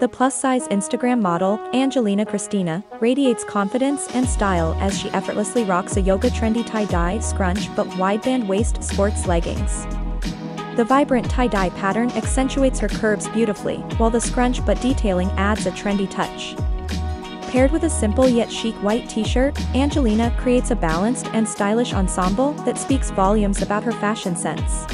The plus-size Instagram model, Angelina Christina, radiates confidence and style as she effortlessly rocks a yoga trendy tie-dye scrunch butt wideband waist sports leggings. The vibrant tie-dye pattern accentuates her curves beautifully, while the scrunch butt detailing adds a trendy touch. Paired with a simple yet chic white t-shirt, Angelina creates a balanced and stylish ensemble that speaks volumes about her fashion sense.